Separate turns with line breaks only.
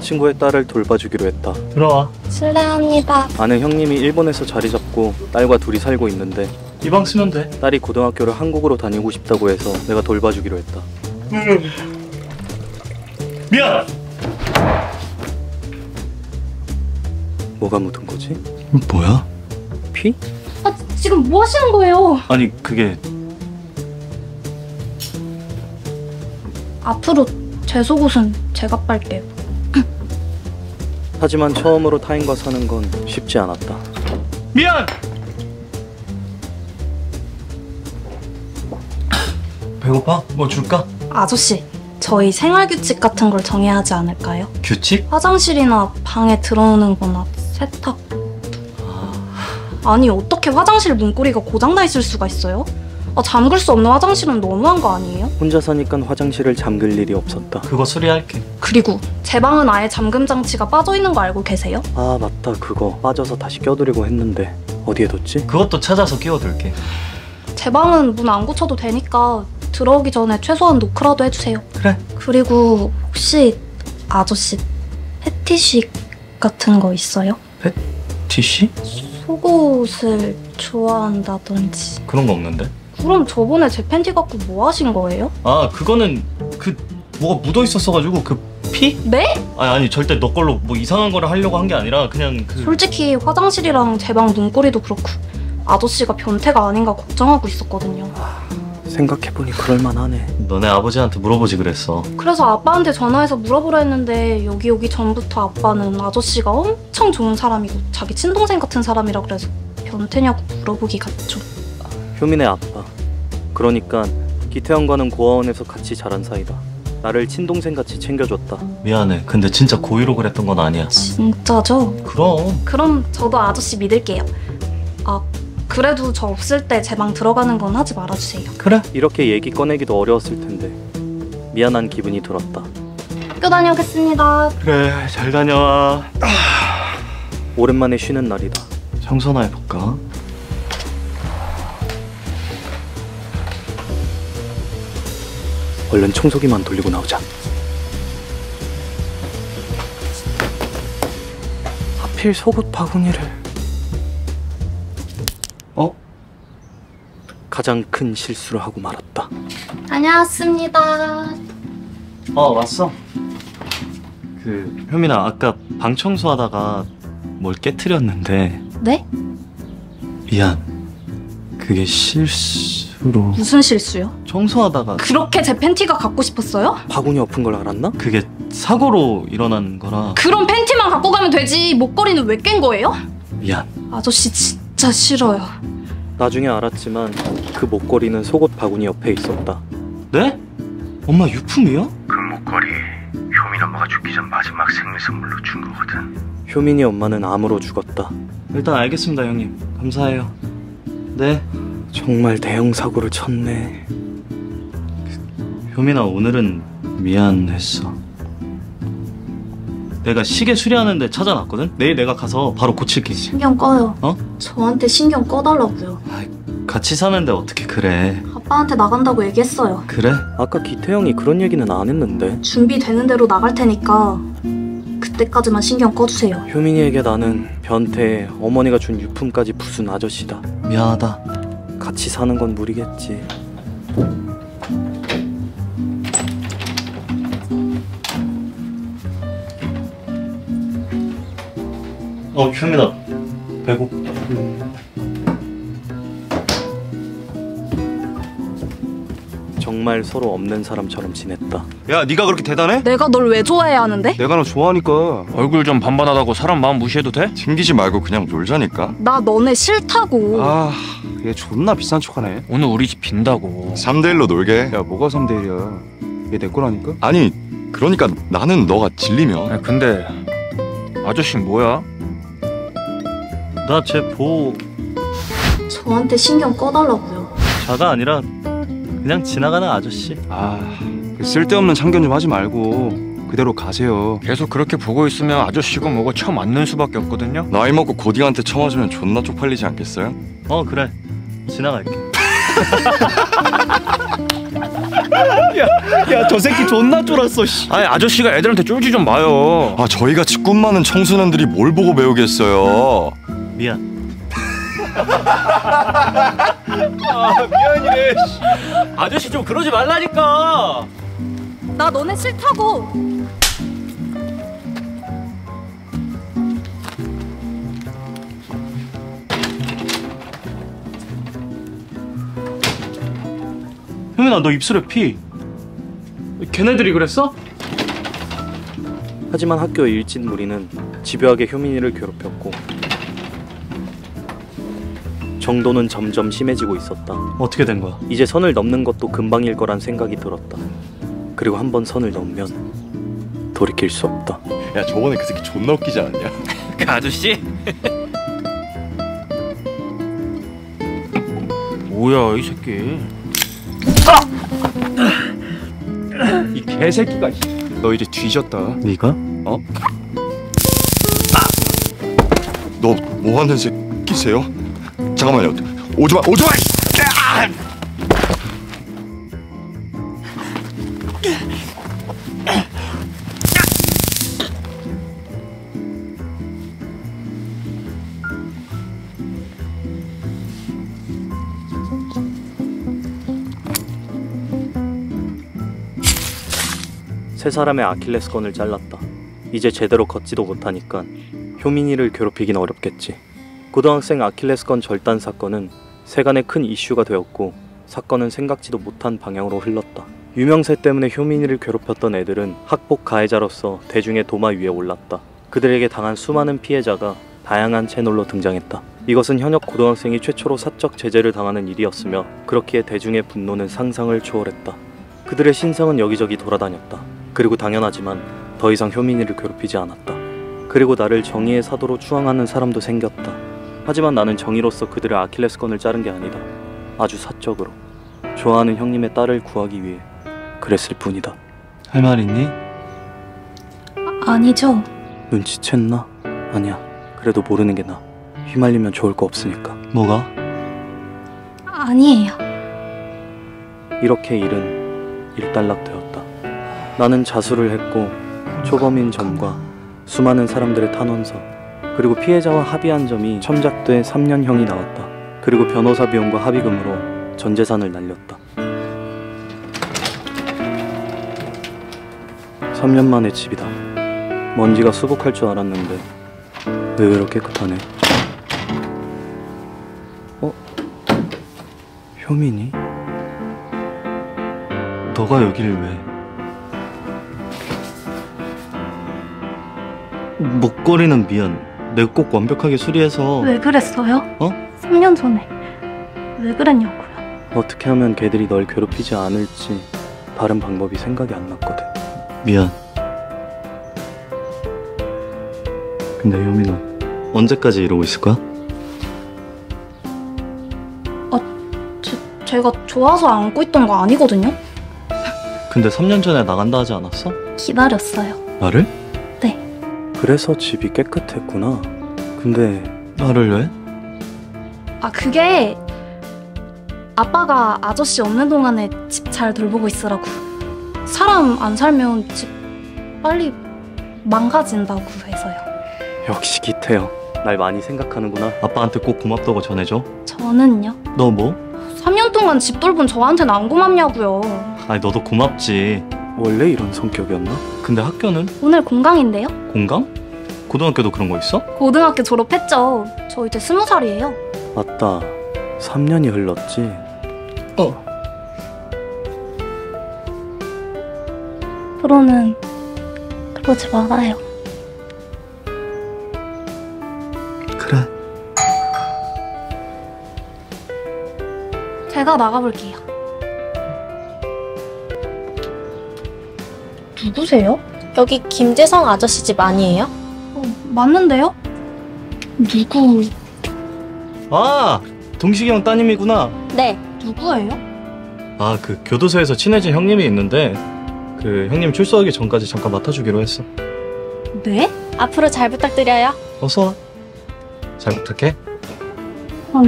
친구의 딸을 돌봐주기로 했다.
들어와.
실례합니다.
아는 형님이 일본에서 자리 잡고 딸과 둘이 살고 있는데
이 방 쓰면 돼.
딸이 고등학교를 한국으로 다니고 싶다고 해서 내가 돌봐주기로 했다.
미안.
뭐가 묻은 거지?
뭐야?
피?
아, 지금 뭐 하시는 거예요?
아니 그게
앞으로 제 속옷은 제가 빨게요.
하지만 처음으로 타인과 사는 건 쉽지 않았다.
미안. 배고파? 뭐 줄까?
아저씨, 저희 생활 규칙 같은 걸 정해야 하지 않을까요?
규칙?
화장실이나 방에 들어오는 거나 세탁. 아니, 어떻게 화장실 문고리가 고장나 있을 수가 있어요? 아, 잠글 수 없는 화장실은 너무한 거 아니에요?
혼자 사니까 화장실을 잠글 일이 없었다.
그거 수리할게.
그리고 제 방은 아예 잠금 장치가 빠져 있는 거 알고 계세요?
아 맞다 그거 빠져서 다시 껴두려고 했는데 어디에 뒀지?
그것도 찾아서 끼워둘게.
제 방은 문 안 고쳐도 되니까 들어오기 전에 최소한 노크라도 해주세요.
그래.
그리고 혹시 아저씨 패티식 같은 거 있어요?
티시?
속옷을 좋아한다든지.
그런 거 없는데?
그럼 저번에 제 팬티 갖고 뭐 하신 거예요?
아 그거는 그 뭐가 묻어 있었어가지고 그 피?
네?
아니 아니 절대 너 걸로 뭐 이상한 거를 하려고 한 게 아니라 그냥 그
솔직히 화장실이랑 제방 문고리도 그렇고 아저씨가 변태가 아닌가 걱정하고 있었거든요.
생각해보니 그럴만하네.
너네 아버지한테 물어보지 그랬어.
그래서 아빠한테 전화해서 물어보려 했는데 여기 오기 전부터 아빠는 아저씨가 엄청 좋은 사람이고 자기 친동생 같은 사람이라 그래서 변태냐고 물어보기가 좀
효민의 아빠. 그러니까 기태형과는 고아원에서 같이 자란 사이다. 나를 친동생같이 챙겨줬다.
미안해. 근데 진짜 고의로 그랬던 건 아니야.
진짜죠?
그럼
그럼 저도 아저씨 믿을게요. 아 그래도 저 없을 때 제 방 들어가는 건 하지 말아주세요.
그래.
이렇게 얘기 꺼내기도 어려웠을 텐데 미안한 기분이 들었다.
학교 다녀오겠습니다.
그래 잘 다녀와.
오랜만에 쉬는 날이다.
청소나 해볼까?
얼른 청소기만 돌리고 나오자. 하필 속옷 바구니를.
어?
가장 큰 실수를 하고 말았다.
다녀왔습니다.
어 왔어. 그 효민아 아까 방 청소하다가 뭘 깨트렸는데
네?
미안. 그게 실수 로
무슨 실수요?
청소하다가
그렇게 제 팬티가 갖고 싶었어요?
바구니 엎은 걸 알았나?
그게 사고로 일어난 거라
그럼 팬티만 갖고 가면 되지 목걸이는 왜 깬 거예요?
미안.
아저씨 진짜 싫어요.
나중에 알았지만 그 목걸이는 속옷 바구니 옆에 있었다.
네? 엄마 유품이요?
그 목걸이 효민 엄마가 죽기 전 마지막 생일 선물로 준 거거든.
효민이 엄마는 암으로 죽었다.
일단 알겠습니다 형님. 감사해요. 네.
정말 대형 사고를 쳤네.
효민아 오늘은 미안했어. 내가 시계 수리하는데 찾아놨거든? 내일 내가 가서 바로 고칠게.
신경 꺼요.
어?
저한테 신경 꺼달라고요.
같이 사는데 어떻게 그래?
아빠한테 나간다고 얘기했어요.
그래?
아까 기태형이 그런 얘기는 안 했는데
준비되는 대로 나갈 테니까 그때까지만 신경 꺼주세요.
효민이에게 나는 변태에 어머니가 준 유품까지 부순 아저씨다.
미안하다.
같이 사는 건 무리겠지.
어 효민아 배고파.
정말 서로 없는 사람처럼 지냈다.
야, 네가 그렇게 대단해?
내가 널 왜 좋아해야 하는데?
내가 너 좋아하니까
얼굴 좀 반반하다고 사람 마음 무시해도 돼?
챙기지 말고 그냥 놀자니까.
나 너네 싫다고.
아, 얘 존나 비싼 척하네.
오늘 우리 집 빈다고
3대 1로 놀게. 야, 뭐가 3대 1이야? 얘 내 거라니까? 아니, 그러니까 나는 너가 질리면
아, 근데 아저씨 뭐야?
나쟤 보호
저한테 신경 꺼달라고요.
자가 아니라 그냥 지나가는 아저씨.
아, 그 쓸데없는 참견 좀 하지 말고 그대로 가세요.
계속 그렇게 보고 있으면 아저씨고 뭐고 처음 맞는 수밖에 없거든요
나이 먹고 고딩한테 처맞으면 존나 쪽팔리지 않겠어요?
어 그래 지나갈게. 야저 새끼 존나 쫄았어 씨.
아니 아저씨가 애들한테 쫄지 좀 마요
아 저희같이 꿈 많은 청소년들이 뭘 보고 배우겠어요
미안.
아저씨 좀 그러지 말라니까
나 너네 싫다고.
효민아 너 입술에 피. 걔네들이 그랬어?
하지만 학교 일진 무리는 집요하게 효민이를 괴롭혔고 정도는 점점 심해지고 있었다.
어떻게 된 거야?
이제 선을 넘는 것도 금방일 거란 생각이 들었다. 그리고 한 번 선을 넘으면 돌이킬 수 없다.
야 저번에 그 새끼 존나 웃기지 않았냐?
그 아저씨 뭐야 이 새끼
이 개새끼가.
너 이제 뒤졌다
네가?
너 뭐 하는 새끼세요? 잠깐만요 오지마 오지마
세 사람의 아킬레스건을 잘랐다. 이제 제대로 걷지도 못하니까 효민이를 괴롭히긴 어렵겠지. 고등학생 아킬레스건 절단 사건은 세간의 큰 이슈가 되었고 사건은 생각지도 못한 방향으로 흘렀다. 유명세 때문에 효민이를 괴롭혔던 애들은 학폭 가해자로서 대중의 도마 위에 올랐다. 그들에게 당한 수많은 피해자가 다양한 채널로 등장했다. 이것은 현역 고등학생이 최초로 사적 제재를 당하는 일이었으며 그렇기에 대중의 분노는 상상을 초월했다. 그들의 신상은 여기저기 돌아다녔다. 그리고 당연하지만 더 이상 효민이를 괴롭히지 않았다. 그리고 나를 정의의 사도로 추앙하는 사람도 생겼다. 하지만 나는 정의로서 그들의 아킬레스건을 자른 게 아니다. 아주 사적으로 좋아하는 형님의 딸을 구하기 위해 그랬을 뿐이다.
할 말 있니?
아니죠.
눈치챘나? 아니야. 그래도 모르는 게 나. 휘말리면 좋을 거 없으니까.
뭐가?
아니에요.
이렇게 일은 일단락되었다. 나는 자수를 했고 초범인 점과 수많은 사람들의 탄원서 그리고 피해자와 합의한 점이 첨작돼 3년형이 나왔다. 그리고 변호사 비용과 합의금으로 전 재산을 날렸다. 3년 만에 집이다. 먼지가 수북할 줄 알았는데 의외로 깨끗하네. 어? 효민이?
너가 여기를 왜? 목걸이는 미안. 내가 꼭 완벽하게 수리해서
왜 그랬어요?
어?
3년 전에. 왜 그랬냐고요.
어떻게 하면 걔들이 널 괴롭히지 않을지 다른 방법이 생각이 안 났거든.
미안.
근데 효민아,
언제까지 이러고 있을 거야?
제, 제가 좋아서 안고 있던 거 아니거든요?
근데 3년 전에 나간다 하지 않았어?
기다렸어요.
나를?
그래서 집이 깨끗했구나. 근데
나를 왜?
아, 그게 아빠가 아저씨 없는 동안에 집 잘 돌보고 있으라고. 사람 안 살면 집 빨리 망가진다고 해서요.
역시 기태형, 날 많이 생각하는구나.
아빠한테 꼭 고맙다고 전해줘.
저는요?
너 뭐?
3년 동안 집 돌본 저한테는 안 고맙냐고요.
아니 너도 고맙지.
원래 이런 성격이었나?
근데 학교는
오늘 공강인데요?
공강? 고등학교도 그런 거 있어?
고등학교 졸업했죠. 저 이제 스무 살이에요.
맞다. 3년이 흘렀지.
어.
프로는 그러지 말아요.
그래.
제가 나가볼게요. 누구세요?
여기 김재성 아저씨 집 아니에요?
어, 맞는데요? 누구,
아 동식이 형 따님이구나.
네.
누구예요?
아 그 교도소에서 친해진 형님이 있는데 그 형님 출소하기 전까지 잠깐 맡아주기로 했어.
네?
앞으로 잘 부탁드려요.
어서 와. 잘 부탁해.
어,